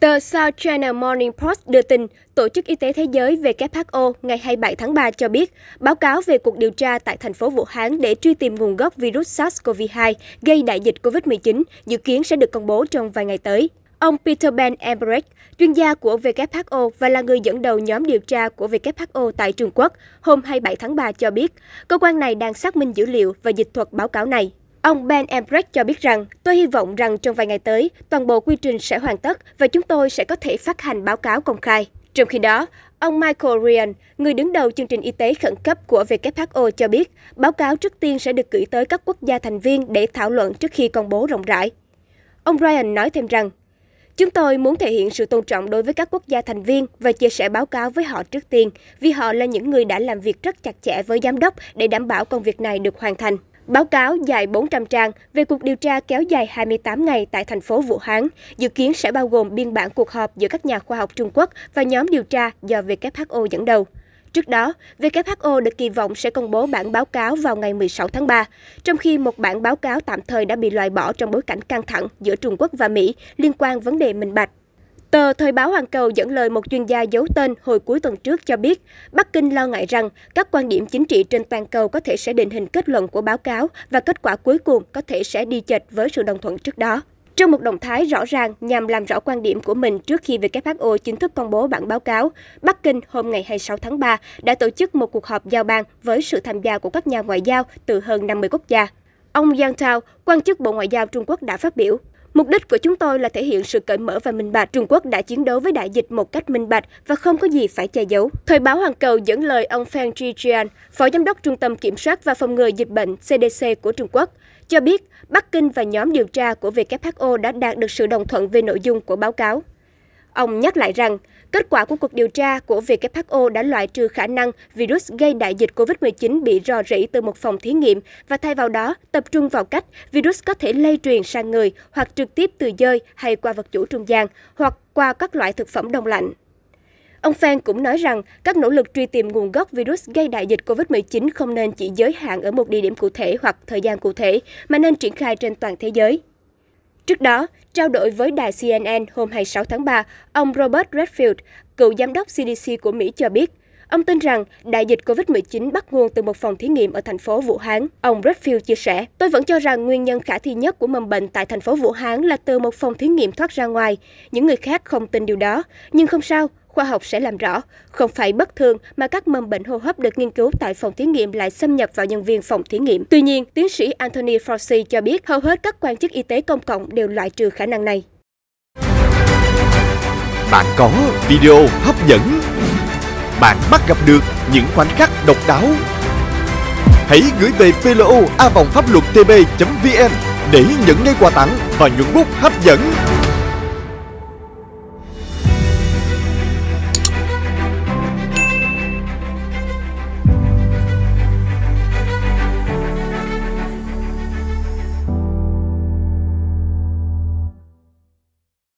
Tờ South China Morning Post đưa tin, Tổ chức Y tế Thế giới WHO ngày 27 tháng 3 cho biết, báo cáo về cuộc điều tra tại thành phố Vũ Hán để truy tìm nguồn gốc virus SARS-CoV-2 gây đại dịch COVID-19 dự kiến sẽ được công bố trong vài ngày tới. Ông Peter Ben Emmerich, chuyên gia của WHO và là người dẫn đầu nhóm điều tra của WHO tại Trung Quốc, hôm 27 tháng 3 cho biết, cơ quan này đang xác minh dữ liệu và dịch thuật báo cáo này. Ông Ben Embrek cho biết rằng, tôi hy vọng rằng trong vài ngày tới, toàn bộ quy trình sẽ hoàn tất và chúng tôi sẽ có thể phát hành báo cáo công khai. Trong khi đó, ông Michael Ryan, người đứng đầu chương trình y tế khẩn cấp của WHO cho biết, báo cáo trước tiên sẽ được gửi tới các quốc gia thành viên để thảo luận trước khi công bố rộng rãi. Ông Ryan nói thêm rằng, Chúng tôi muốn thể hiện sự tôn trọng đối với các quốc gia thành viên và chia sẻ báo cáo với họ trước tiên, vì họ là những người đã làm việc rất chặt chẽ với giám đốc để đảm bảo công việc này được hoàn thành. Báo cáo dài 400 trang về cuộc điều tra kéo dài 28 ngày tại thành phố Vũ Hán, dự kiến sẽ bao gồm biên bản cuộc họp giữa các nhà khoa học Trung Quốc và nhóm điều tra do WHO dẫn đầu. Trước đó, WHO được kỳ vọng sẽ công bố bản báo cáo vào ngày 16 tháng 3, trong khi một bản báo cáo tạm thời đã bị loại bỏ trong bối cảnh căng thẳng giữa Trung Quốc và Mỹ liên quan vấn đề minh bạch. Tờ Thời báo Hoàn Cầu dẫn lời một chuyên gia giấu tên hồi cuối tuần trước cho biết, Bắc Kinh lo ngại rằng các quan điểm chính trị trên toàn cầu có thể sẽ định hình kết luận của báo cáo và kết quả cuối cùng có thể sẽ đi chệch với sự đồng thuận trước đó. Trong một động thái rõ ràng nhằm làm rõ quan điểm của mình trước khi WHO chính thức công bố bản báo cáo, Bắc Kinh hôm ngày 26 tháng 3 đã tổ chức một cuộc họp giao ban với sự tham gia của các nhà ngoại giao từ hơn 50 quốc gia. Ông Yang Tao, quan chức Bộ Ngoại giao Trung Quốc đã phát biểu, Mục đích của chúng tôi là thể hiện sự cởi mở và minh bạch. Trung Quốc đã chiến đấu với đại dịch một cách minh bạch và không có gì phải che giấu. Thời báo Hoàn Cầu dẫn lời ông Feng Zhijian, Phó Giám đốc Trung tâm Kiểm soát và Phòng ngừa Dịch bệnh CDC của Trung Quốc, cho biết Bắc Kinh và nhóm điều tra của WHO đã đạt được sự đồng thuận về nội dung của báo cáo. Ông nhắc lại rằng, kết quả của cuộc điều tra của WHO đã loại trừ khả năng virus gây đại dịch COVID-19 bị rò rỉ từ một phòng thí nghiệm và thay vào đó tập trung vào cách virus có thể lây truyền sang người hoặc trực tiếp từ dơi hay qua vật chủ trung gian hoặc qua các loại thực phẩm đông lạnh. Ông Phan cũng nói rằng các nỗ lực truy tìm nguồn gốc virus gây đại dịch COVID-19 không nên chỉ giới hạn ở một địa điểm cụ thể hoặc thời gian cụ thể, mà nên triển khai trên toàn thế giới. Trước đó, trao đổi với đài CNN hôm 26 tháng 3, ông Robert Redfield, cựu giám đốc CDC của Mỹ cho biết, Ông tin rằng đại dịch COVID-19 bắt nguồn từ một phòng thí nghiệm ở thành phố Vũ Hán. Ông Redfield chia sẻ, tôi vẫn cho rằng nguyên nhân khả thi nhất của mầm bệnh tại thành phố Vũ Hán là từ một phòng thí nghiệm thoát ra ngoài. Những người khác không tin điều đó, nhưng không sao, khoa học sẽ làm rõ. Không phải bất thường mà các mầm bệnh hô hấp được nghiên cứu tại phòng thí nghiệm lại xâm nhập vào nhân viên phòng thí nghiệm. Tuy nhiên, tiến sĩ Anthony Fauci cho biết hầu hết các quan chức y tế công cộng đều loại trừ khả năng này. Bạn có video hấp dẫn. Bạn bắt gặp được những khoảnh khắc độc đáo. Hãy gửi về plo a vòng pháp luật tb.vn để nhận ngay quà tặng và những bút hấp dẫn.